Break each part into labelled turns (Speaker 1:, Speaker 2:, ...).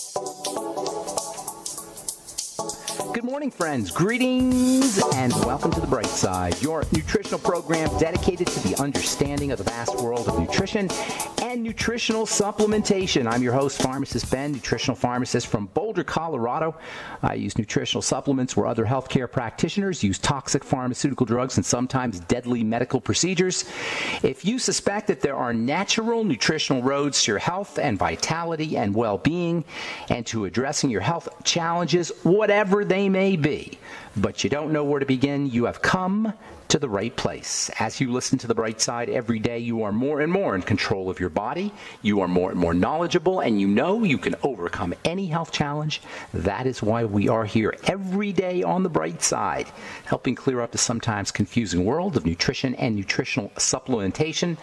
Speaker 1: you Good morning, friends. Greetings and welcome to The Bright Side, your nutritional program dedicated to the understanding of the vast world of nutrition and nutritional supplementation. I'm your host, Pharmacist Ben, nutritional pharmacist from Boulder, Colorado. I use nutritional supplements where other healthcare practitioners use toxic pharmaceutical drugs and sometimes deadly medical procedures. If you suspect that there are natural nutritional roads to your health and vitality and well being and to addressing your health challenges, whatever they may be, but you don't know where to begin, you have come to the right place. As you listen to the bright side every day, you are more and more in control of your body. You are more and more knowledgeable, and you know you can overcome any health challenge. That is why we are here every day on the bright side, helping clear up the sometimes confusing world of nutrition and nutritional supplementation.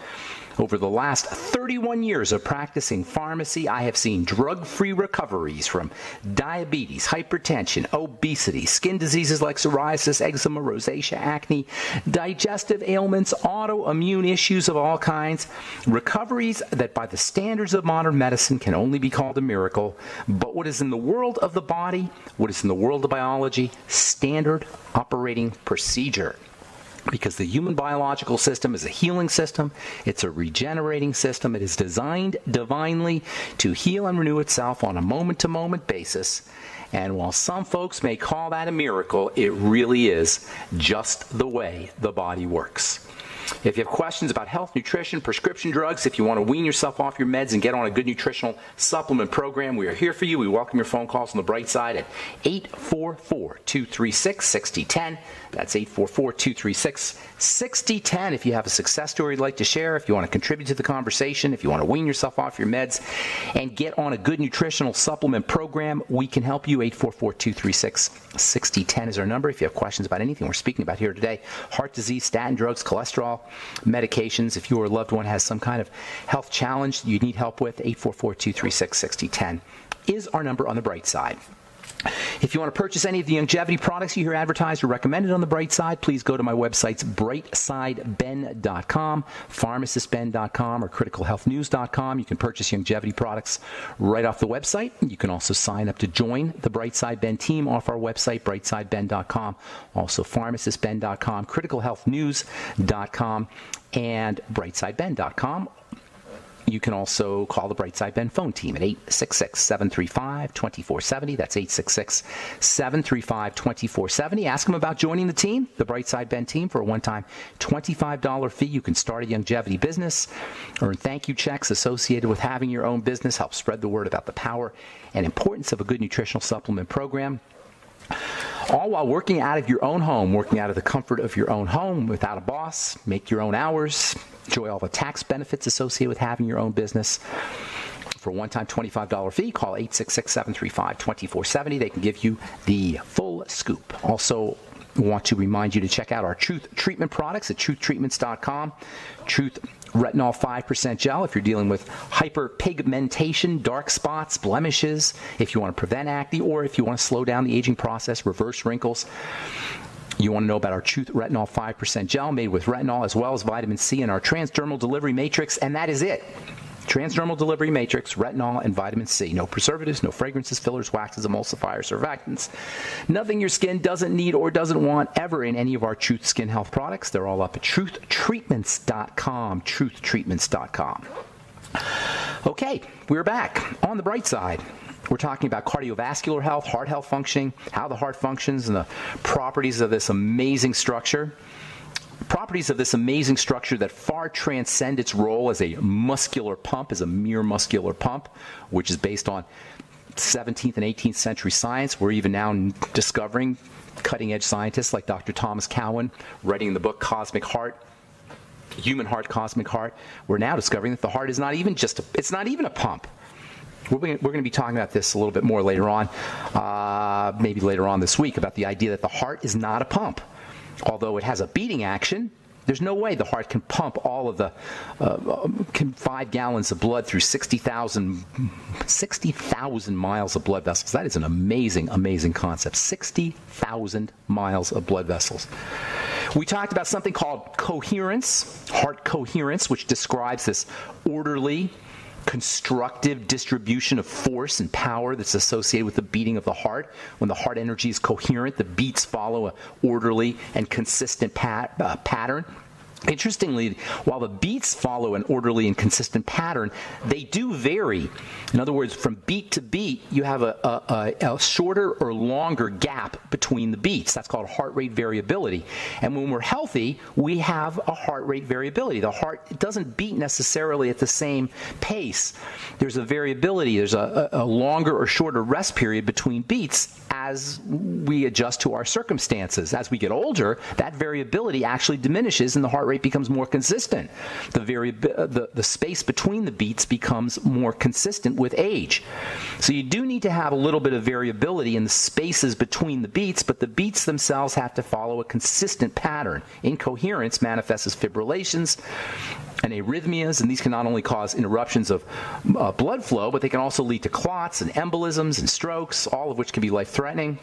Speaker 1: Over the last 31 years of practicing pharmacy, I have seen drug free recoveries from diabetes, hypertension, obesity, skin diseases like psoriasis, eczema, rosacea, acne, digestive ailments, autoimmune issues of all kinds. Recoveries that, by the standards of modern medicine, can only be called a miracle. But what is in the world of the body, what is in the world of biology, standard operating procedure because the human biological system is a healing system, it's a regenerating system. It is designed divinely to heal and renew itself on a moment to moment basis. And while some folks may call that a miracle, it really is just the way the body works. If you have questions about health, nutrition, prescription drugs, if you want to wean yourself off your meds and get on a good nutritional supplement program, we are here for you. We welcome your phone calls on the bright side at 844 236 6010. That's 844 236 6010. If you have a success story you'd like to share, if you want to contribute to the conversation, if you want to wean yourself off your meds and get on a good nutritional supplement program, we can help you. 844 236 6010 is our number. If you have questions about anything we're speaking about here today heart disease, statin drugs, cholesterol, medications, if your loved one has some kind of health challenge you need help with, 844 236 6010 is our number on the bright side. If you want to purchase any of the longevity products you hear advertised or recommended on the bright side, please go to my websites brightsideben.com, pharmacistben.com, or criticalhealthnews.com. You can purchase longevity products right off the website. You can also sign up to join the Brightside Ben team off our website, brightsideben.com, also pharmacistben.com, criticalhealthnews.com, and brightsideben.com you can also call the Brightside Ben phone team at 866 735 2470. That's 866 735 2470. Ask them about joining the team, the Brightside Ben team, for a one time $25 fee. You can start a longevity business, earn thank you checks associated with having your own business, help spread the word about the power and importance of a good nutritional supplement program all while working out of your own home, working out of the comfort of your own home without a boss, make your own hours, enjoy all the tax benefits associated with having your own business. For a one time $25 fee, call 866 735 2470. They can give you the full scoop. Also, want to remind you to check out our Truth Treatment products at truthtreatments.com. Truth retinol 5% gel if you're dealing with hyperpigmentation, dark spots, blemishes, if you want to prevent acne, or if you want to slow down the aging process, reverse wrinkles. You want to know about our Truth Retinol 5% gel made with retinol as well as vitamin C and our transdermal delivery matrix, and that is it. Transdermal delivery matrix, retinol, and vitamin C. No preservatives, no fragrances, fillers, waxes, emulsifiers, surfactants. Nothing your skin doesn't need or doesn't want ever in any of our Truth Skin Health products. They're all up at truthtreatments.com. Truthtreatments.com. Okay, we're back on the bright side. We're talking about cardiovascular health, heart health functioning, how the heart functions, and the properties of this amazing structure properties of this amazing structure that far transcend its role as a muscular pump, as a mere muscular pump, which is based on 17th and 18th century science. We're even now discovering cutting edge scientists like Dr. Thomas Cowan, writing the book Cosmic Heart. Human heart, cosmic heart. We're now discovering that the heart is not even just a, it's not even a pump. We're going to be talking about this a little bit more later on, uh, maybe later on this week, about the idea that the heart is not a pump although it has a beating action, there's no way the heart can pump all of the uh, five gallons of blood through 60,000 60, miles of blood vessels. That is an amazing, amazing concept. 60,000 miles of blood vessels. We talked about something called coherence, heart coherence, which describes this orderly, constructive distribution of force and power that's associated with the beating of the heart. When the heart energy is coherent, the beats follow an orderly and consistent pat, uh, pattern. Interestingly, while the beats follow an orderly and consistent pattern, they do vary. In other words, from beat to beat, you have a, a, a, shorter or longer gap between the beats. That's called heart rate variability. And when we're healthy, we have a heart rate variability. The heart doesn't beat necessarily at the same pace. There's a variability, there's a, a longer or shorter rest period between beats as we adjust to our circumstances. As we get older, that variability actually diminishes and the heart rate becomes more consistent. The, the, the space between the beats becomes more consistent with age. So you do need to have a little bit of variability in the spaces between the beats, but the beats themselves have to follow a consistent pattern. Incoherence manifests as fibrillations and arrhythmias, and these can not only cause interruptions of uh, blood flow, but they can also lead to clots and embolisms and strokes, all of which can be life threatening.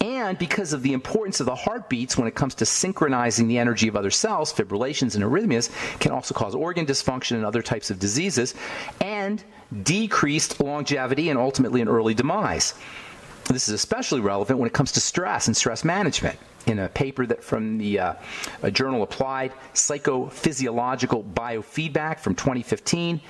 Speaker 1: And because of the importance of the heartbeats when it comes to synchronizing the energy of other cells, fibrillations and arrhythmias can also cause organ dysfunction and other types of diseases, and decreased longevity and ultimately an early demise. This is especially relevant when it comes to stress and stress management. In a paper that from the uh, journal Applied Psychophysiological Biofeedback from 2015,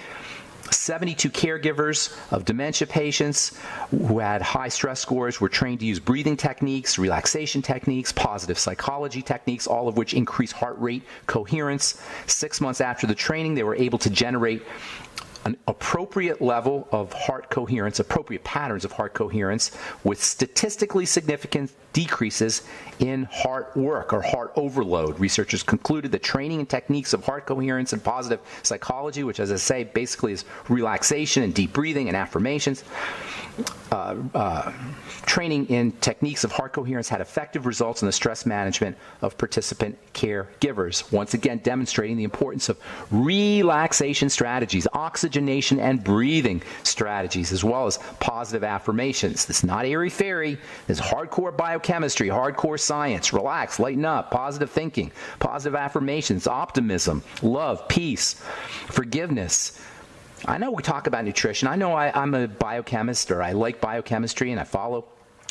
Speaker 1: 72 caregivers of dementia patients who had high stress scores were trained to use breathing techniques, relaxation techniques, positive psychology techniques, all of which increase heart rate coherence. Six months after the training, they were able to generate an appropriate level of heart coherence, appropriate patterns of heart coherence, with statistically significant decreases in heart work or heart overload. Researchers concluded that training and techniques of heart coherence and positive psychology, which, as I say, basically is relaxation and deep breathing and affirmations, uh, uh, training in techniques of heart coherence had effective results in the stress management of participant caregivers. Once again, demonstrating the importance of relaxation strategies, oxygenation and breathing strategies, as well as positive affirmations. This is not airy fairy. This is hardcore biochemistry, hardcore science. Relax, lighten up, positive thinking, positive affirmations, optimism, love, peace, forgiveness I know we talk about nutrition. I know I, am a biochemist or I like biochemistry and I follow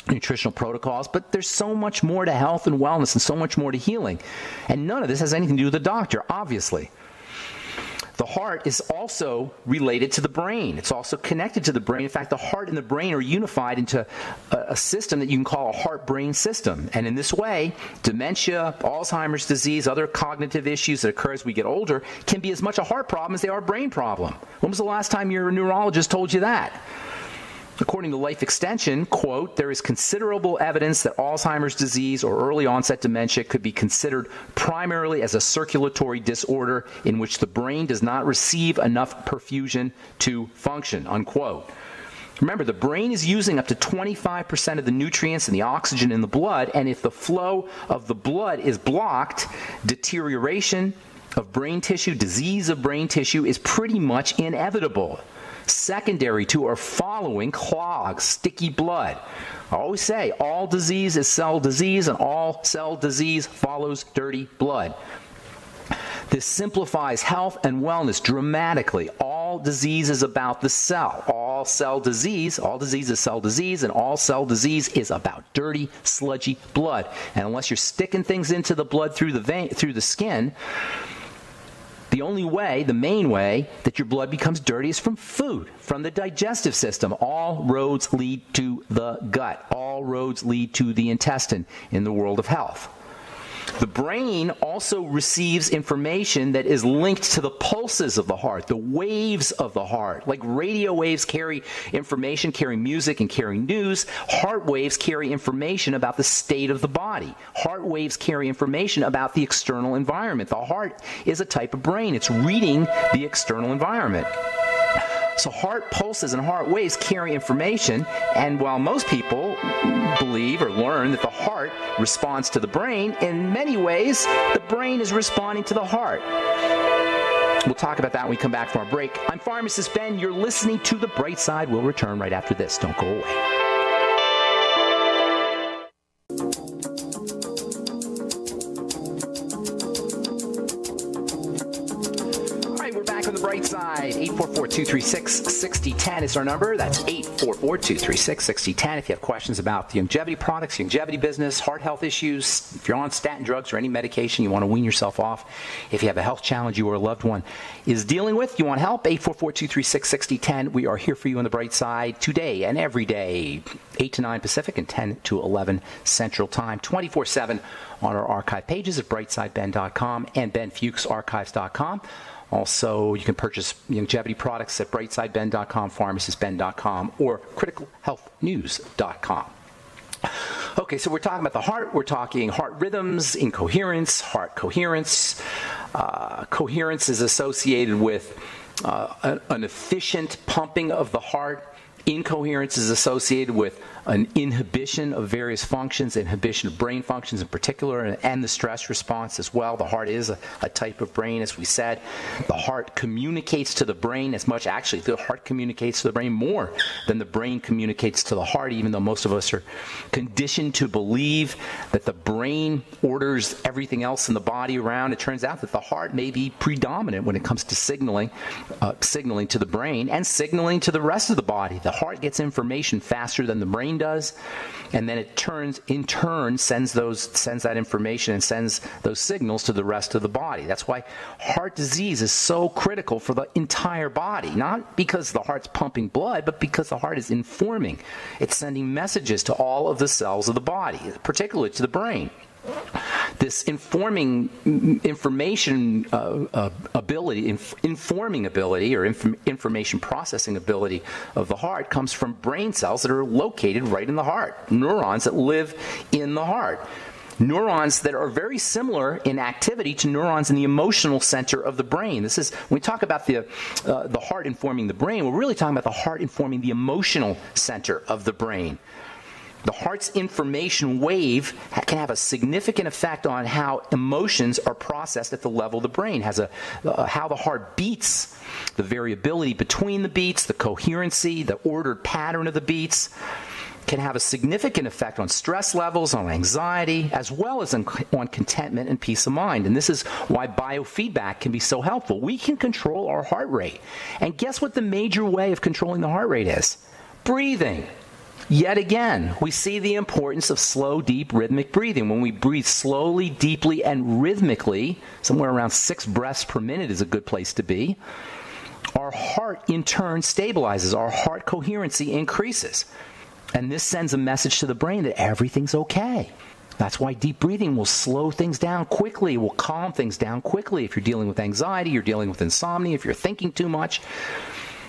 Speaker 1: nutritional protocols, but there's so much more to health and wellness and so much more to healing. And none of this has anything to do with the doctor, obviously. The heart is also related to the brain. It's also connected to the brain. In fact, the heart and the brain are unified into a, a system that you can call a heart brain system. And in this way, dementia, Alzheimer's disease, other cognitive issues that occur as we get older can be as much a heart problem as they are a brain problem. When was the last time your neurologist told you that? According to Life Extension, quote, there is considerable evidence that Alzheimer's disease or early onset dementia could be considered primarily as a circulatory disorder in which the brain does not receive enough perfusion to function, unquote. Remember, the brain is using up to 25% of the nutrients and the oxygen in the blood, and if the flow of the blood is blocked, deterioration of brain tissue, disease of brain tissue is pretty much inevitable. Secondary to or following clogs, sticky blood. I always say all disease is cell disease, and all cell disease follows dirty blood. This simplifies health and wellness dramatically. All disease is about the cell. All cell disease, all disease is cell disease, and all cell disease is about dirty, sludgy blood. And unless you're sticking things into the blood through the vein, through the skin, the only way, the main way, that your blood becomes dirty is from food, from the digestive system. All roads lead to the gut. All roads lead to the intestine in the world of health. The brain also receives information that is linked to the pulses of the heart, the waves of the heart. Like radio waves carry information, carry music, and carry news, heart waves carry information about the state of the body. Heart waves carry information about the external environment. The heart is a type of brain, it's reading the external environment. So heart pulses and heart waves carry information, and while most people believe or learn that the heart responds to the brain, in many ways, the brain is responding to the heart. We'll talk about that when we come back from our break. I'm Pharmacist Ben. You're listening to The Bright Side. We'll return right after this. Don't go away. 844-236-6010 is our number. That's 844-236-6010. If you have questions about the longevity products, longevity business, heart health issues, if you're on statin drugs or any medication you want to wean yourself off, if you have a health challenge you or a loved one is dealing with, you want help, 844-236-6010. We are here for you on the bright side today and every day, 8 to 9 Pacific and 10 to 11 Central Time, 24-7 on our archive pages at brightsideben.com and benfuchsarchives.com. Also, you can purchase longevity products at brightsideben.com, pharmacistben.com, or criticalhealthnews.com. Okay, so we're talking about the heart. We're talking heart rhythms, incoherence, heart coherence. Uh, coherence is associated with uh, an efficient pumping of the heart. Incoherence is associated with an inhibition of various functions, inhibition of brain functions in particular, and, and the stress response as well. The heart is a, a, type of brain, as we said. The heart communicates to the brain as much, actually, the heart communicates to the brain more than the brain communicates to the heart, even though most of us are conditioned to believe that the brain orders everything else in the body around. It turns out that the heart may be predominant when it comes to signaling, uh, signaling to the brain and signaling to the rest of the body. The heart gets information faster than the brain does, and then it turns in turn sends those sends that information and sends those signals to the rest of the body. That's why heart disease is so critical for the entire body, not because the heart's pumping blood, but because the heart is informing. It's sending messages to all of the cells of the body, particularly to the brain this informing information uh, uh, ability, inf- informing ability, or inf- information processing ability of the heart comes from brain cells that are located right in the heart, neurons that live in the heart. Neurons that are very similar in activity to neurons in the emotional center of the brain. This is when we talk about the uh, the heart informing the brain. We're really talking about the heart informing the emotional center of the brain the heart's information wave can have a significant effect on how emotions are processed at the level of the brain has a uh, how the heart beats the variability between the beats the coherency the ordered pattern of the beats can have a significant effect on stress levels, on anxiety, as well as on, on, contentment and peace of mind. And this is why biofeedback can be so helpful. We can control our heart rate. And guess what the major way of controlling the heart rate is? Breathing. Yet again, we see the importance of slow, deep, rhythmic breathing. When we breathe slowly, deeply, and rhythmically, somewhere around six breaths per minute is a good place to be, our heart in turn stabilizes, our heart coherency increases. And this sends a message to the brain that everything's okay. That's why deep breathing will slow things down quickly, will calm things down quickly. If you're dealing with anxiety, you're dealing with insomnia, if you're thinking too much,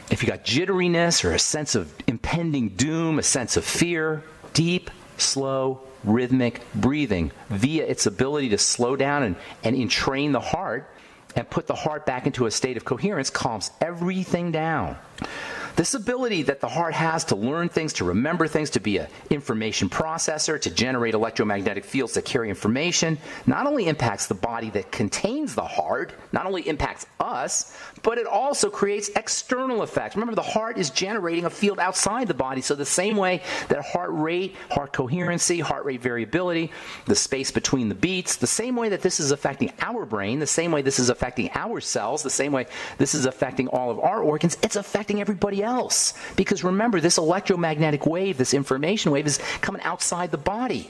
Speaker 1: if you got jitteriness or a sense of impending doom, a sense of fear, deep, slow, rhythmic breathing via its ability to slow down and, and entrain the heart and put the heart back into a state of coherence calms everything down. This ability that the heart has to learn things, to remember things, to be an information processor, to generate electromagnetic fields that carry information, not only impacts the body that contains the heart, not only impacts us, but it also creates external effects. Remember, the heart is generating a field outside the body. So, the same way that heart rate, heart coherency, heart rate variability, the space between the beats, the same way that this is affecting our brain, the same way this is affecting our cells, the same way this is affecting all of our organs, it's affecting else. Because remember, this electromagnetic wave, this information wave, is coming outside the body.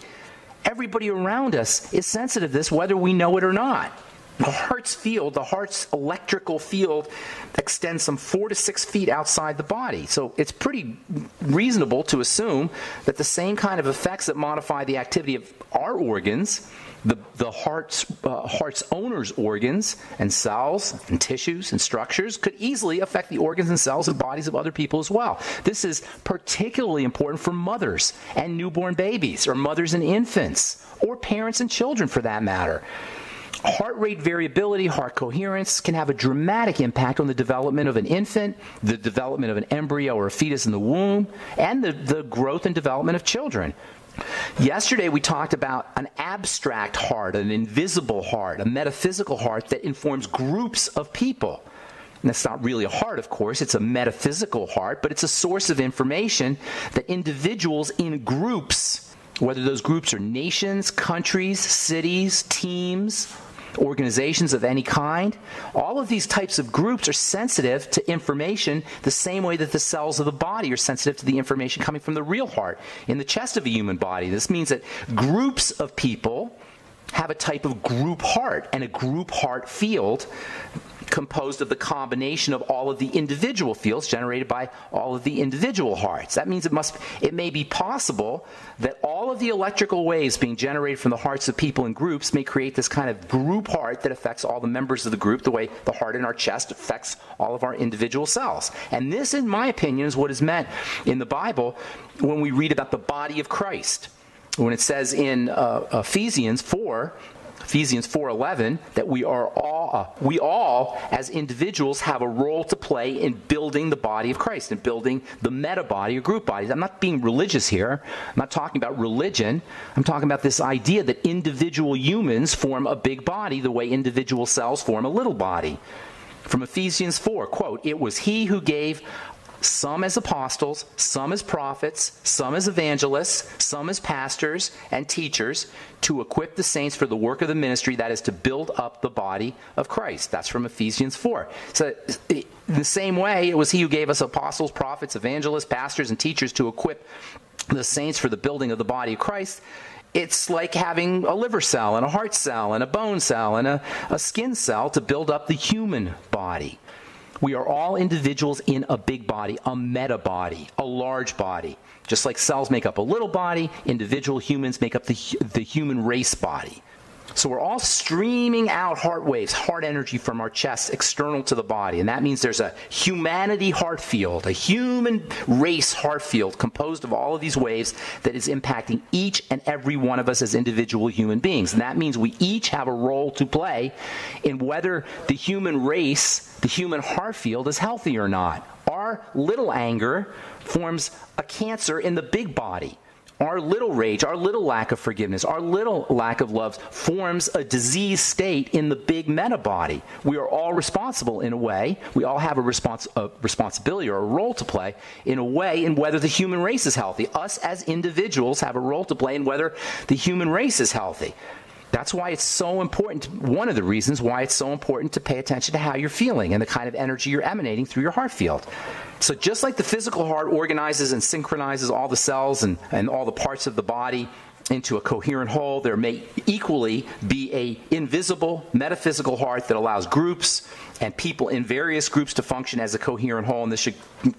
Speaker 1: Everybody around us is sensitive to this, whether we know it or not. The heart's field, the heart's electrical field, extends some four to six feet outside the body. So it's pretty reasonable to assume that the same kind of effects that modify the activity of our organs, the, the heart's, uh, heart's owner's organs and cells and tissues and structures, could easily affect the organs and cells and bodies of other people as well. This is particularly important for mothers and newborn babies, or mothers and infants, or parents and children for that matter. Heart rate variability, heart coherence can have a dramatic impact on the development of an infant, the development of an embryo or a fetus in the womb, and the, the growth and development of children. Yesterday, we talked about an abstract heart, an invisible heart, a metaphysical heart that informs groups of people. And that's not really a heart, of course, it's a metaphysical heart, but it's a source of information that individuals in groups, whether those groups are nations, countries, cities, teams, organizations of any kind. All of these types of groups are sensitive to information the same way that the cells of the body are sensitive to the information coming from the real heart in the chest of a human body. This means that groups of people have a type of group heart and a group heart field composed of the combination of all of the individual fields generated by all of the individual hearts. That means it must it may be possible that all of the electrical waves being generated from the hearts of people in groups may create this kind of group heart that affects all the members of the group the way the heart in our chest affects all of our individual cells. And this in my opinion is what is meant in the Bible when we read about the body of Christ when it says in uh, Ephesians 4 Ephesians 4:11 that we are all uh, we all as individuals have a role to play in building the body of Christ and building the meta body or group bodies. I'm not being religious here. I'm not talking about religion. I'm talking about this idea that individual humans form a big body the way individual cells form a little body. From Ephesians 4, quote, "It was he who gave some as apostles, some as prophets, some as evangelists, some as pastors and teachers to equip the saints for the work of the ministry that is to build up the body of Christ. That's from Ephesians 4. So, the same way, it was He who gave us apostles, prophets, evangelists, pastors, and teachers to equip the saints for the building of the body of Christ it's like having a liver cell and a heart cell and a bone cell and a, a, skin cell to build up the human body. We are all individuals in a big body, a meta body, a large body. Just like cells make up a little body, individual humans make up the, the human race body. So we're all streaming out heart waves, heart energy from our chests external to the body. And that means there's a humanity heart field, a human race heart field composed of all of these waves that is impacting each and every one of us as individual human beings. And that means we each have a role to play in whether the human race, the human heart field is healthy or not. Our little anger forms a cancer in the big body. Our little rage, our little lack of forgiveness, our little lack of love forms a disease state in the big meta body. We are all responsible in a way. We all have a, respons- a responsibility or a role to play in a way in whether the human race is healthy. Us as individuals have a role to play in whether the human race is healthy. That's why it's so important. One of the reasons why it's so important to pay attention to how you're feeling and the kind of energy you're emanating through your heart field. So just like the physical heart organizes and synchronizes all the cells and, and all the parts of the body into a coherent whole, there may equally be a invisible metaphysical heart that allows groups and people in various groups to function as a coherent whole. And this should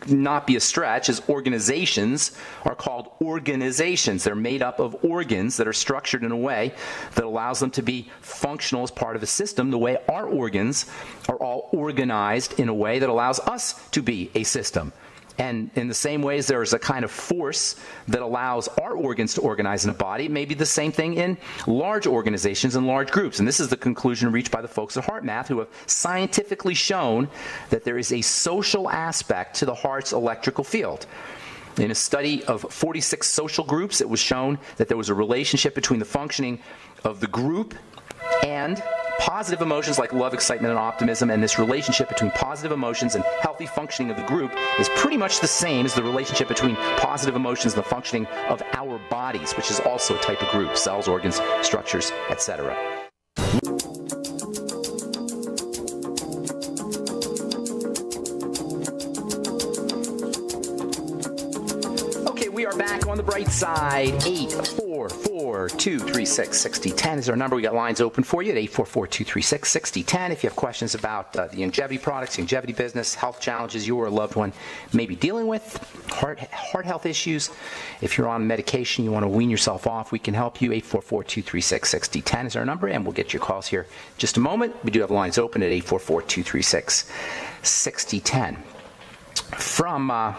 Speaker 1: not be a stretch, as organizations are called organizations. They're made up of organs that are structured in a way that allows them to be functional as part of a system, the way our organs are all organized in a way that allows us to be a system. And in the same ways, there is a kind of force that allows our organs to organize in a body. It may be the same thing in large organizations and large groups. And this is the conclusion reached by the folks at HeartMath who have scientifically shown that there is a social aspect to the heart's electrical field. In a study of 46 social groups, it was shown that there was a relationship between the functioning of the group and positive emotions like love, excitement, and optimism, and this relationship between positive emotions and healthy functioning of the group is pretty much the same as the relationship between positive emotions and the functioning of our bodies, which is also a type of group cells, organs, structures, etc. Okay, we are back on the bright side. Eight, four, four. 236 is our number. We got lines open for you at 844 236 6010. If you have questions about uh, the longevity products, longevity business, health challenges you or a loved one may be dealing with, heart, heart health issues, if you're on medication, you want to wean yourself off, we can help you. 844 236 6010 is our number, and we'll get your calls here just a moment. We do have lines open at 844 236 6010. From. Uh,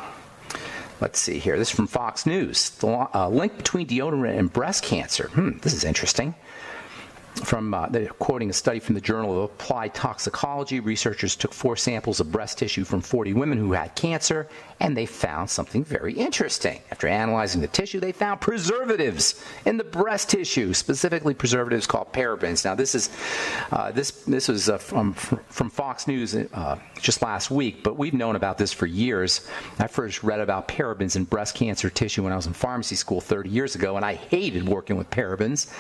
Speaker 1: Let's see here. This is from Fox News. The uh, link between deodorant and breast cancer. Hmm, this is interesting from uh, quoting a study from the Journal of Applied Toxicology. Researchers took four samples of breast tissue from 40 women who had cancer, and they found something very interesting. After analyzing the tissue, they found preservatives in the breast tissue, specifically preservatives called parabens. Now, this is uh, this this was uh, from from Fox News uh, just last week, but we've known about this for years. I first read about parabens in breast cancer tissue when I was in pharmacy school 30 years ago, and I hated working with parabens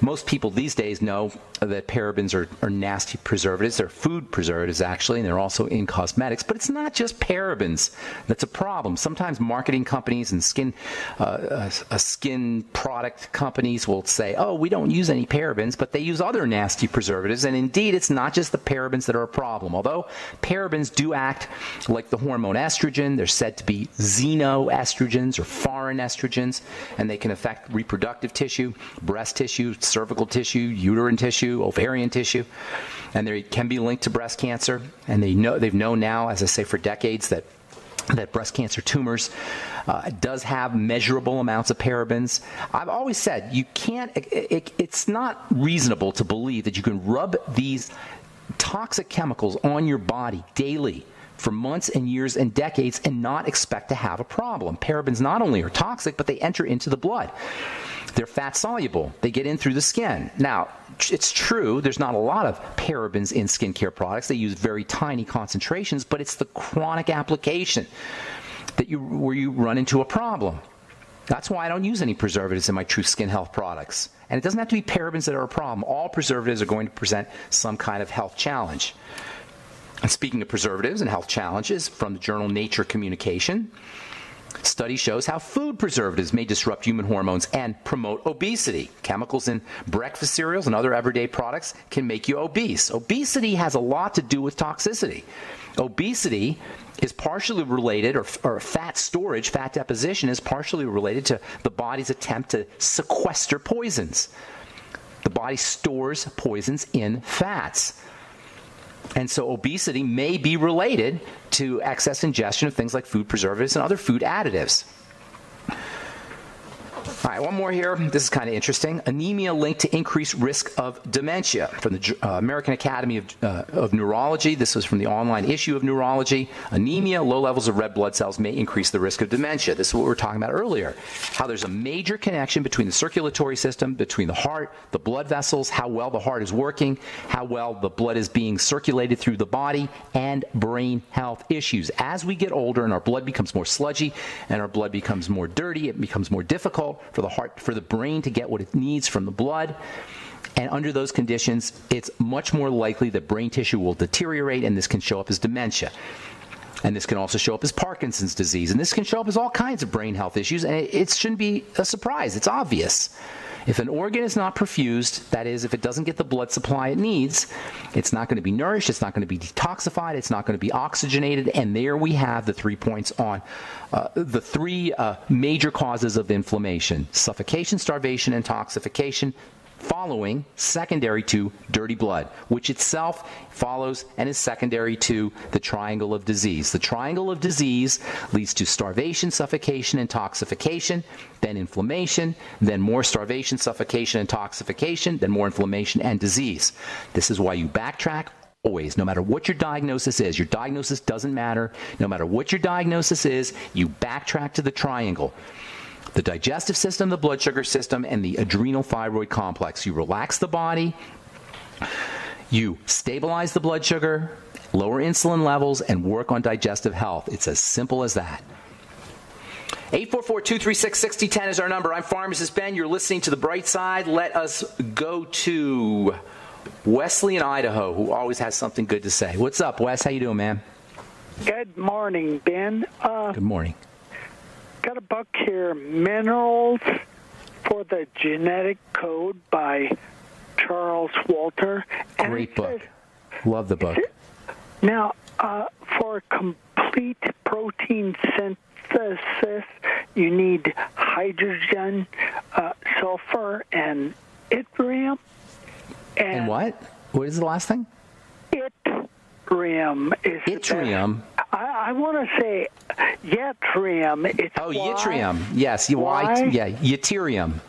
Speaker 1: most people these days know that parabens are, are nasty preservatives. They're food preservatives, actually, and they're also in cosmetics. But it's not just parabens that's a problem. Sometimes marketing companies and skin, uh, uh, skin product companies will say, oh, we don't use any parabens, but they use other nasty preservatives. And indeed, it's not just the parabens that are a problem. Although parabens do act like the hormone estrogen, they're said to be xenoestrogens or foreign estrogens, and they can affect reproductive tissue, breast tissue, cervical tissue, uterine tissue, ovarian tissue, and they can be linked to breast cancer. And they know they've known now, as I say, for decades that that breast cancer tumors uh, does have measurable amounts of parabens. I've always said you can't. It, it, it's not reasonable to believe that you can rub these toxic chemicals on your body daily for months and years and decades and not expect to have a problem. Parabens not only are toxic, but they enter into the blood. They're fat soluble. They get in through the skin. Now, it's true, there's not a lot of parabens in skincare products. They use very tiny concentrations, but it's the chronic application that you where you run into a problem. That's why I don't use any preservatives in my True Skin Health products. And it doesn't have to be parabens that are a problem. All preservatives are going to present some kind of health challenge. And speaking of preservatives and health challenges, from the journal Nature Communication, study shows how food preservatives may disrupt human hormones and promote obesity. Chemicals in breakfast cereals and other everyday products can make you obese. Obesity has a lot to do with toxicity. Obesity is partially related, or, or, fat storage, fat deposition is partially related to the body's attempt to sequester poisons. The body stores poisons in fats. And so obesity may be related to excess ingestion of things like food preservatives and other food additives. All right, one more here. This is kind of interesting. Anemia linked to increased risk of dementia from the uh, American Academy of, uh, of, Neurology. This was from the online issue of Neurology. Anemia, low levels of red blood cells may increase the risk of dementia. This is what we were talking about earlier. How there's a major connection between the circulatory system, between the heart, the blood vessels, how well the heart is working, how well the blood is being circulated through the body, and brain health issues. As we get older and our blood becomes more sludgy and our blood becomes more dirty, it becomes more difficult for the heart, for the brain to get what it needs from the blood. And under those conditions, it's much more likely that brain tissue will deteriorate, and this can show up as dementia. And this can also show up as Parkinson's disease. And this can show up as all kinds of brain health issues. And it, it shouldn't be a surprise, it's obvious. If an organ is not perfused, that is, if it doesn't get the blood supply it needs, it's not going to be nourished, it's not going to be detoxified, it's not going to be oxygenated, and there we have the three points on uh, the three uh, major causes of inflammation. Suffocation, starvation, and toxification following secondary to dirty blood, which itself follows and is secondary to the triangle of disease. The triangle of disease leads to starvation, suffocation, intoxication, then inflammation, then more starvation, suffocation, intoxication, then more inflammation and disease. This is why you backtrack always, no matter what your diagnosis is. Your diagnosis doesn't matter. No matter what your diagnosis is, you backtrack to the triangle the digestive system, the blood sugar system, and the adrenal thyroid complex. You relax the body, you stabilize the blood sugar, lower insulin levels, and work on digestive health. It's as simple as that. 844-236-6010 is our number. I'm Pharmacist Ben. You're listening to The Bright Side. Let us go to Wesley in Idaho, who always has something good to say. What's up, Wes? How you doing, man?
Speaker 2: Good morning, Ben.
Speaker 1: Uh, good morning
Speaker 2: got a book here, Minerals for the Genetic Code by Charles Walter.
Speaker 1: And Great book. Says, Love the book.
Speaker 2: Now, uh, for complete protein synthesis, you need hydrogen, uh, sulfur, and yttrium.
Speaker 1: And, and, what? What is the last thing?
Speaker 2: Yttrium is
Speaker 1: yttrium.
Speaker 2: I, I want to say yttrium. It's
Speaker 1: oh, y- yttrium. Yes, you y, yeah, yttrium.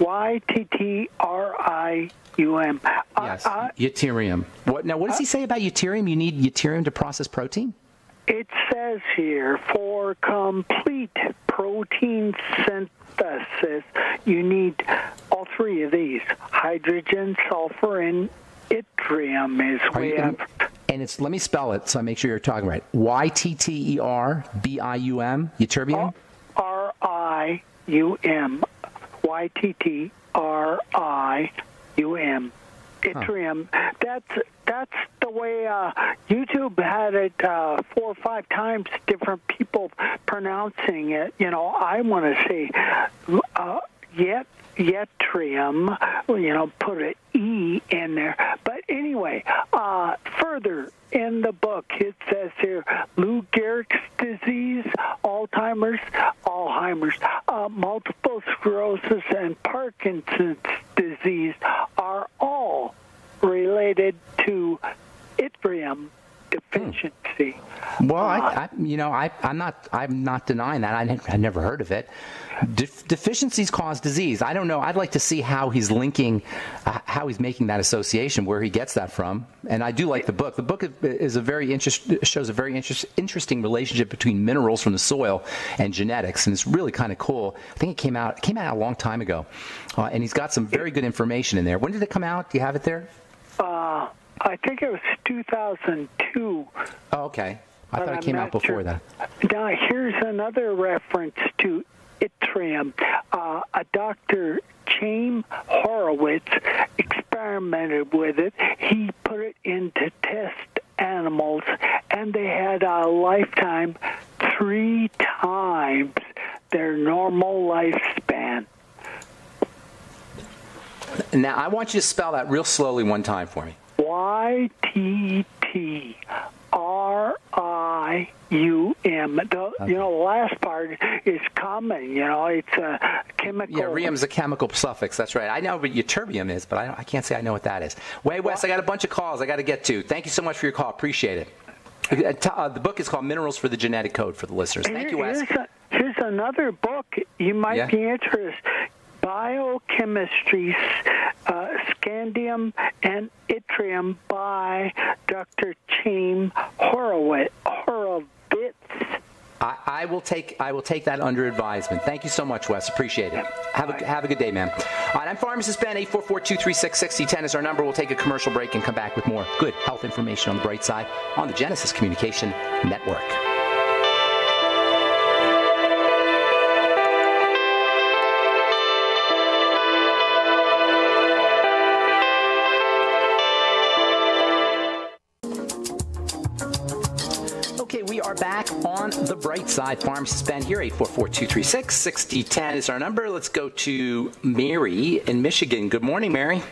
Speaker 2: Y T T R I U M.
Speaker 1: Yes, uh, yttrium. What now? What does he say about yttrium? You need yttrium to process protein.
Speaker 2: It says here for complete protein synthesis, you need all three of these: hydrogen, sulfur, and yttrium. Is way up
Speaker 1: and it's let me spell it so I make sure you're talking right. Y T T E R B I U M. Ytterbium.
Speaker 2: R I U M. Y T T R I U M. Yttrium. Huh. That's that's the way uh, YouTube had it uh, four or five times. Different people pronouncing it. You know, I want to say uh, yet yttrium. You know, put an e in there. But anyway, uh, further in the book, it says here Lou Gehrig's disease, Alzheimer's, Alzheimer's, uh, multiple sclerosis, and Parkinson's disease are all related to yttrium deficiency.
Speaker 1: Well, I, I, you know, I, am not, I'm not denying that. I, I never heard of it. De- deficiencies cause disease. I don't know. I'd like to see how he's linking, uh, how he's making that association, where he gets that from. And I do like the book. The book is a very interest, shows a very interest, interesting relationship between minerals from the soil and genetics, and it's really kind of cool. I think it came out it came out a long time ago, uh, and he's got some very good information in there. When did it come out? Do you have it there?
Speaker 2: Uh, I think it was 2002.
Speaker 1: Oh, okay. I thought it came out before sure. that.
Speaker 2: Now, here's another reference to yttrium. Uh, a Dr. Chaim Horovitz experimented with it. He put it into test animals, and they had a lifetime three times their normal lifespan.
Speaker 1: Now, I want you to spell that real slowly one time for me.
Speaker 2: Y T T R I U M. The you know the last part is common. You know it's a chemical.
Speaker 1: Yeah, is a chemical suffix. That's right. I know what ytterbium is, but I, I can't say I know what that is. Way West, I got a bunch of calls I got to get to. Thank you so much for your call. Appreciate it. Uh, uh the book is called Minerals for the Genetic Code for the listeners. Thank you, Wes.
Speaker 2: Here's, a, here's another book you might yeah. be interested Biochemistry, uh, Scandium and Yttrium by Dr. Chaim Horovitz.
Speaker 1: I, I, will take I will take that under advisement. Thank you so much, Wes. Appreciate it. Have a, have a good day, man. All right, I'm Pharmacist Ben. 844-236-6010 is our number. We'll take a commercial break and come back with more good health information on the bright side on the Genesis Communication Network. The bright side. Pharmacist Ben here, 844-236-6010 is our number. Let's go to Mary in Michigan. Good morning, Mary.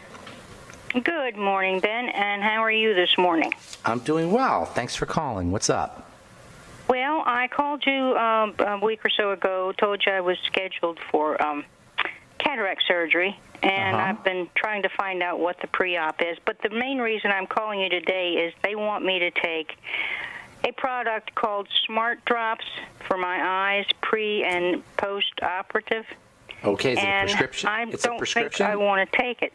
Speaker 3: Good morning, Ben, and how are you this morning?
Speaker 1: I'm doing well. Thanks for calling. What's up?
Speaker 3: Well, I called you um, a week or so ago, told you I was scheduled for um, cataract surgery, and uh-huh. I've been trying to find out what the pre-op is. But the main reason I'm calling you today is they want me to take a product called Smart Drops for my eyes, pre and post operative.
Speaker 1: Okay, is
Speaker 3: and
Speaker 1: it a prescription?
Speaker 3: I
Speaker 1: it's
Speaker 3: don't
Speaker 1: a prescription?
Speaker 3: think I want to take it.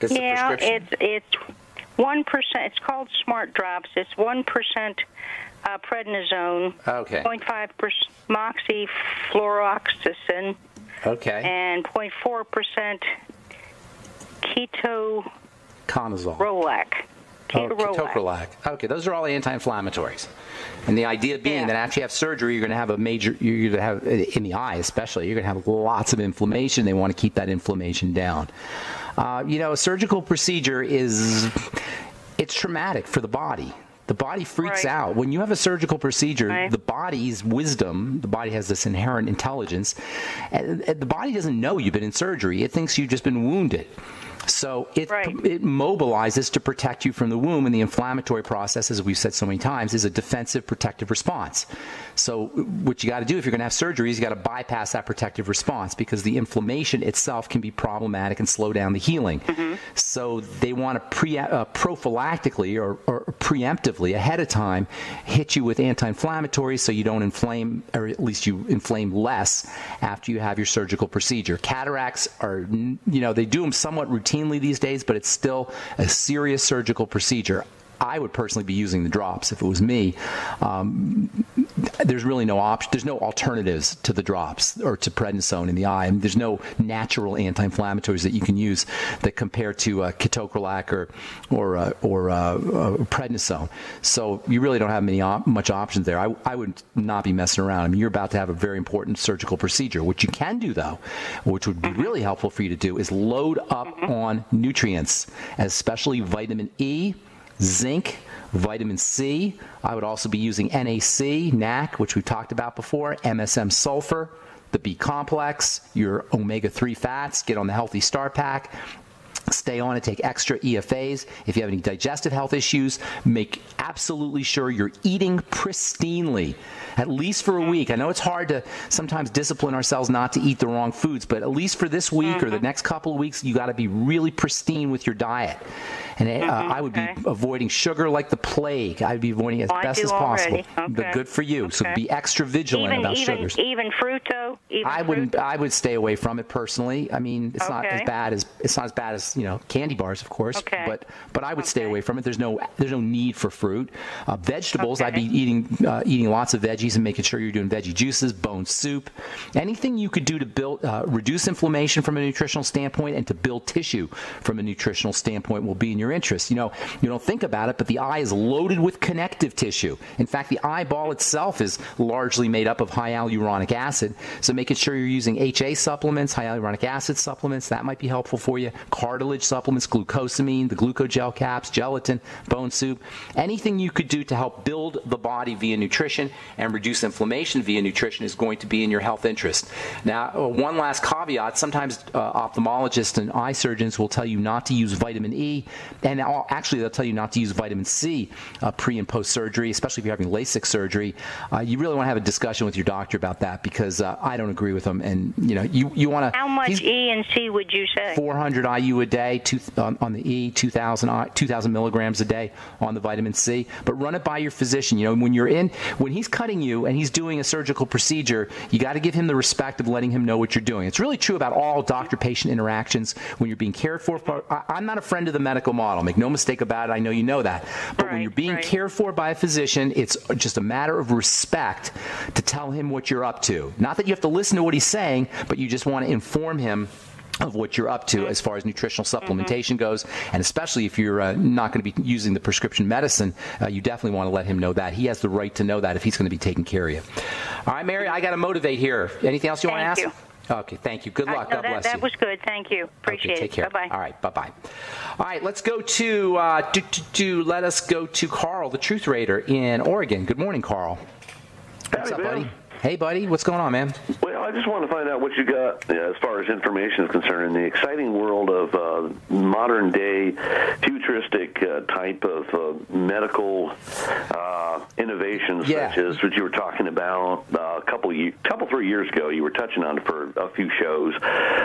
Speaker 1: It's
Speaker 3: yeah, it's it's one percent. It's called Smart Drops. It's one percent uh, prednisone.
Speaker 1: Okay.
Speaker 3: 0.5 percent moxifluoroxacin.
Speaker 1: Okay.
Speaker 3: And 0.4 percent keto.
Speaker 1: Conazole.
Speaker 3: Rolac.
Speaker 1: Ketorolac. Oh, okay, those are all anti-inflammatories. And the idea being yeah. that after you have surgery, you're going to have a major, you're going to have, in the eye especially, you're going to have lots of inflammation. They want to keep that inflammation down. Uh, you know, a surgical procedure is, it's traumatic for the body. The body freaks
Speaker 3: right.
Speaker 1: out. When you have a surgical procedure,
Speaker 3: right.
Speaker 1: the body's wisdom, the body has this inherent intelligence, and the body doesn't know you've been in surgery. It thinks you've just been wounded. So it,
Speaker 3: right.
Speaker 1: it mobilizes to protect you from the womb, and the inflammatory process, as we've said so many times, is a defensive protective response. So what you got to do if you're going to have surgery is you got to bypass that protective response because the inflammation itself can be problematic and slow down the healing.
Speaker 3: Mm-hmm.
Speaker 1: So they want to pre- uh, prophylactically or, or preemptively ahead of time hit you with anti-inflammatories so you don't inflame, or at least you inflame less after you have your surgical procedure. Cataracts are, you know, they do them somewhat routinely these days, but it's still a serious surgical procedure. I would personally be using the drops if it was me. Um, there's really no option. There's no alternatives to the drops or to prednisone in the eye. I mean, there's no natural anti-inflammatories that you can use that compare to uh, ketorolac or or uh, or uh, uh, prednisone. So you really don't have many op- much options there. I, I would not be messing around. I mean, you're about to have a very important surgical procedure. What you can do though, which would be mm-hmm. really helpful for you to do, is load up mm-hmm. on nutrients, especially vitamin E zinc, vitamin C. I would also be using NAC, NAC, which we've talked about before, MSM sulfur, the B complex, your omega 3 fats, get on the Healthy Start Pak. Stay on and take extra EFAs. If you have any digestive health issues, make absolutely sure you're eating pristinely, at least for a week. I know it's hard to sometimes discipline ourselves not to eat the wrong foods, but at least for this week mm-hmm. or the mm-hmm. next couple of weeks, you got to be really pristine with your diet. And uh, mm-hmm, I would okay. be avoiding sugar like the plague. I'd be avoiding it as
Speaker 3: oh,
Speaker 1: best as possible.
Speaker 3: Okay.
Speaker 1: But good for you. Okay. So be extra vigilant
Speaker 3: even,
Speaker 1: about
Speaker 3: even,
Speaker 1: sugars.
Speaker 3: Even fruit, though. Even
Speaker 1: I wouldn't. I would stay away from it personally. I mean, it's not as bad as it's not as bad as you know candy bars, of course.
Speaker 3: Okay.
Speaker 1: But but I would stay away from it. There's no there's no need for fruit. Uh, vegetables. I'd be eating uh, eating lots of veggies and making sure you're doing veggie juices, bone soup, anything you could do to build uh, reduce inflammation from a nutritional standpoint and to build tissue from a nutritional standpoint will be in your interest. You know, you don't think about it, but the eye is loaded with connective tissue. In fact, the eyeball itself is largely made up of hyaluronic acid. So making sure you're using HA supplements, hyaluronic acid supplements, that might be helpful for you. Cartilage supplements, glucosamine, the glucogel caps, gelatin, bone soup, anything you could do to help build the body via nutrition and reduce inflammation via nutrition is going to be in your health interest. Now, uh, one last caveat, sometimes uh, ophthalmologists and eye surgeons will tell you not to use vitamin E, and actually actually, they'll tell you not to use vitamin C uh, pre and post surgery, especially if you're having LASIK surgery. Uh, you really want to have a discussion with your doctor about that because uh, I don't agree with them. And you know, you you want
Speaker 3: to. How much E and C would you say?
Speaker 1: 400 IU a day, two, on, on the E, 2,000 uh, 2,000 milligrams a day on the vitamin C. But run it by your physician. You know, when you're in, when he's cutting you and he's doing a surgical procedure, you got to give him the respect of letting him know what you're doing. It's really true about all doctor-patient interactions when you're being cared for. I'm not a friend of the medical model. Make no mistake about it. I know you know that. But right, when you're being right. cared for by a physician, it's just a matter of respect to tell him what you're up to. Not that you have to listen to what he's saying, but you just want to inform him of what you're up to mm-hmm. as far as nutritional supplementation mm-hmm. goes, and especially if you're uh, not going to be using the prescription medicine, uh, you definitely want to let him know that. He has the right to know that if he's going to be taking care of you. All right, Mary, I got to motivate here. Anything else you want
Speaker 3: to
Speaker 1: ask? You. Okay, thank you. Good luck.
Speaker 3: Uh,
Speaker 1: no, God
Speaker 3: that,
Speaker 1: bless
Speaker 3: that
Speaker 1: you.
Speaker 3: That was good. Thank you. Appreciate
Speaker 1: okay, take care.
Speaker 3: Bye bye.
Speaker 1: All right, bye bye. All right, let's go to, uh, to, to, to, let us go to Carl, the Truth Raider in Oregon. Good morning, Carl. What's
Speaker 4: Howdy,
Speaker 1: up, buddy? Hey, buddy, what's going on, man?
Speaker 4: Well, I just want to find out what you got as far as information is concerned in the exciting world of uh, modern day futuristic uh, type of uh, medical uh, innovations, yeah. such as what you were talking about uh, a couple of couple three years ago. You were touching on for a few shows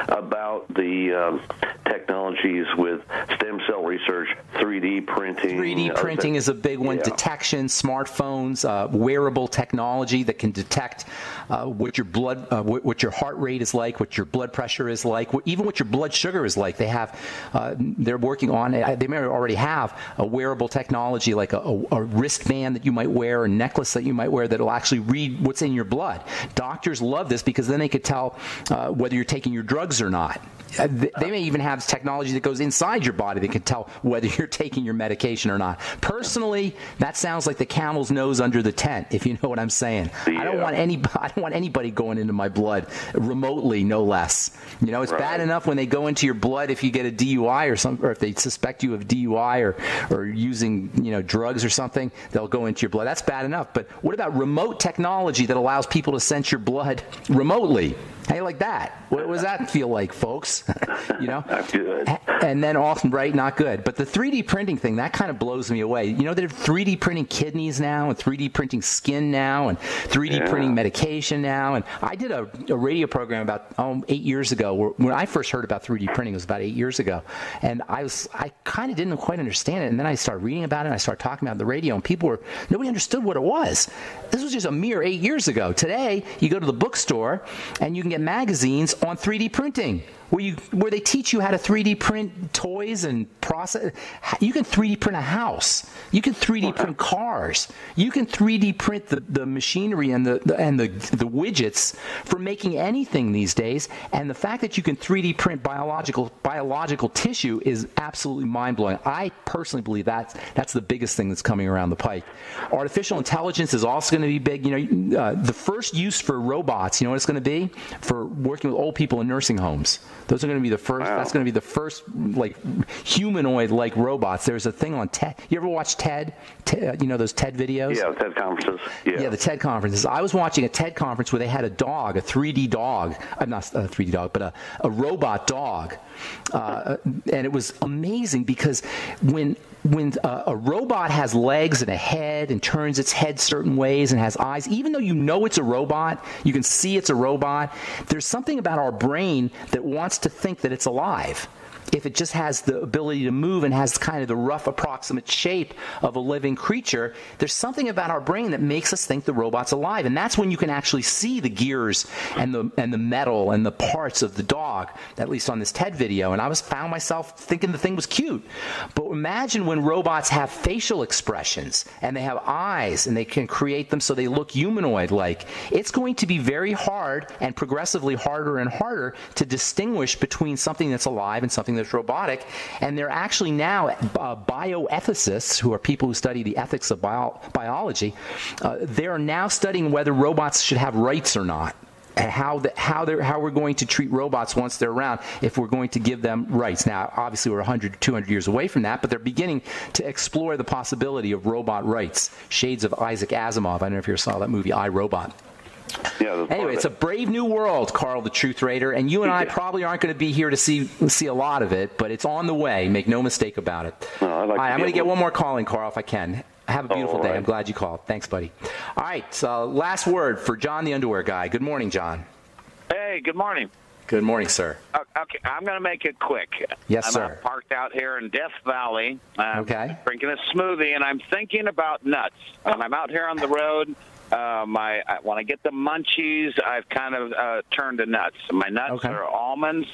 Speaker 4: about the um, technologies with stem cell research, 3D printing.
Speaker 1: 3D printing is a big one. Yeah. Detection, smartphones, uh, wearable technology that can detect uh, what your blood, uh, what, what, your heart rate is like, what your blood pressure is like, what, even what your blood sugar is like. They have, uh, they're working on. It they may already have a wearable technology like a, a, a, wristband that you might wear, a necklace that you might wear that'll actually read what's in your blood. Doctors love this because then they could tell uh, whether you're taking your drugs or not. Uh, they may even have technology that goes inside your body that can tell whether you're taking your medication or not. Personally, that sounds like the camel's nose under the tent, if you know what I'm saying. I don't want any I don't want anybody going into my blood remotely, no less. You know, it's right. bad enough when they go into your blood if you get a DUI or something, or if they suspect you of DUI or or using you know drugs or something, they'll go into your blood. That's bad enough. But what about remote technology that allows people to sense your blood remotely? Hey, like that? What does that feel like, folks? you know,
Speaker 4: not good.
Speaker 1: And then often, right? Not good. But the 3D printing thing that kind of blows me away. You know, they're 3D printing kidneys now, and 3D printing skin now, and 3D yeah. printing medication now. And I did a, a radio program about um, eight years ago. Where, when I first heard about 3D printing, it was about eight years ago, and I was I kind of didn't quite understand it. And then I started reading about it. and I started talking about it on the radio, and people were nobody understood what it was. This was just a mere eight years ago. Today, you go to the bookstore and you can get magazines on 3D printing where you where they teach you how to 3D print toys and process. You can 3D print a house. You can 3D print cars. You can 3D print the, the machinery and the, the and the the widgets for making anything these days. And the fact that you can 3D print biological biological tissue is absolutely mind blowing. I personally believe that's that's the biggest thing that's coming around the pike. Artificial intelligence is also going to be big. You know, uh, the first use for robots. You know what it's going to be for working with old people in nursing homes. Those are going to be the first. Wow. That's going to be the first like humanoid-like robots. There's a thing on TED. You ever watch TED? TED you know those TED videos?
Speaker 4: Yeah, TED conferences. Yeah.
Speaker 1: yeah, the TED conferences. I was watching a TED conference where they had a dog, a 3D dog. I'm uh, not a 3D dog, but a, a robot dog, uh, and it was amazing because when when uh, a robot has legs and a head and turns its head certain ways and has eyes, even though you know it's a robot, you can see it's a robot, there's something about our brain that wants to think that it's alive if it just has the ability to move and has kind of the rough approximate shape of a living creature, there's something about our brain that makes us think the robot's alive. And that's when you can actually see the gears and the and the metal and the parts of the dog, at least on this TED video. And I was found myself thinking the thing was cute. But imagine when robots have facial expressions and they have eyes and they can create them so they look humanoid like. It's going to be very hard and progressively harder and harder to distinguish between something that's alive and something that's robotic. And they're actually now uh, bioethicists, who are people who study the ethics of bio- biology, uh, they're now studying whether robots should have rights or not how the, how they how we're going to treat robots once they're around if we're going to give them rights. Now, obviously, we're 100 200 years away from that, but they're beginning to explore the possibility of robot rights. Shades of Isaac Asimov. I don't know if you saw that movie, I Robot.
Speaker 4: Yeah,
Speaker 1: anyway, it's a brave new world, Carl the Truth Raider, and you and I probably aren't going to be here to see see a lot of it, but it's on the way. Make no mistake about it.
Speaker 4: like All
Speaker 1: right, I'm
Speaker 4: going
Speaker 1: to get one more call in, Carl, if I can. Have a beautiful day.
Speaker 4: Right.
Speaker 1: I'm glad you called. Thanks, buddy. All right, so last word for John the Underwear Guy. Good morning, John.
Speaker 5: Hey, good morning.
Speaker 1: Good morning, sir.
Speaker 5: Okay, I'm going to make it quick.
Speaker 1: Yes,
Speaker 5: I'm
Speaker 1: sir.
Speaker 5: parked out here in Death Valley. I'm
Speaker 1: okay.
Speaker 5: Drinking a smoothie, and I'm thinking about nuts. And I'm out here on the road. Uh, my when I get the munchies, I've kind of uh, turned to nuts. My nuts
Speaker 1: Okay.
Speaker 5: are almonds,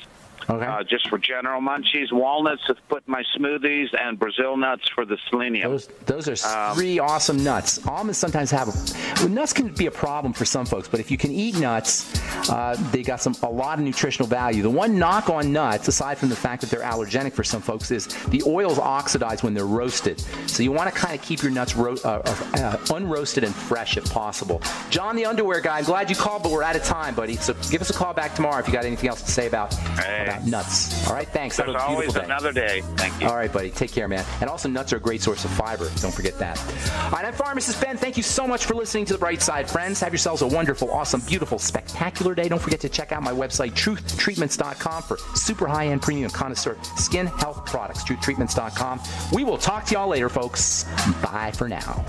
Speaker 1: Okay.
Speaker 5: uh, just for general munchies. Walnuts to put my smoothies, and Brazil nuts for the selenium.
Speaker 1: Those, those are
Speaker 5: Um,
Speaker 1: three awesome nuts. Almonds sometimes have a, well, nuts can be a problem for some folks, but if you can eat nuts, uh, they got some a lot of nutritional value. The one knock on nuts, aside from the fact that they're allergenic for some folks, is the oils oxidize when they're roasted. So you want to kind of keep your nuts ro- uh, uh, uh, unroasted and fresh if possible. John, the underwear guy, I'm glad you called, but we're out of time, buddy. So give us a call back tomorrow if you got anything else to say about,
Speaker 5: Hey.
Speaker 1: about nuts. All right, thanks.
Speaker 5: There's
Speaker 1: Have a
Speaker 5: always
Speaker 1: day.
Speaker 5: another day. Thank you.
Speaker 1: All right, buddy. Take care, man. And also, nuts are a great source of fiber. Don't forget that. All right, I'm Pharmacist Ben. Thank you so much for listening to The Bright Side, friends. Have yourselves a wonderful, awesome, beautiful, spectacular day. Don't forget to check out my website, truthtreatments.com, for super high end premium connoisseur skin health products. Truthtreatments.com. We will talk to y'all later, folks. Bye for now.